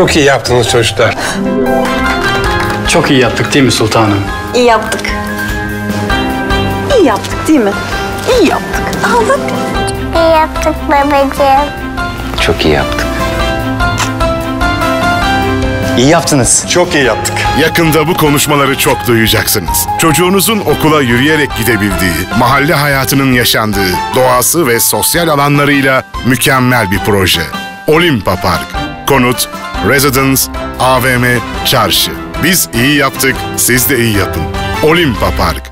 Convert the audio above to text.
Çok iyi yaptınız çocuklar. Çok iyi yaptık değil mi sultanım? İyi yaptık. İyi yaptık değil mi? İyi yaptık. Ağla. İyi yaptık babacığım. Çok iyi yaptık. İyi yaptınız. Çok iyi yaptık. Yakında bu konuşmaları çok duyacaksınız. Çocuğunuzun okula yürüyerek gidebildiği, mahalle hayatının yaşandığı, doğası ve sosyal alanlarıyla mükemmel bir proje. Olimpa Park. Konut, Residence, AVM, Çarşı. Biz iyi yaptık, siz de iyi yapın. Olimpa Park.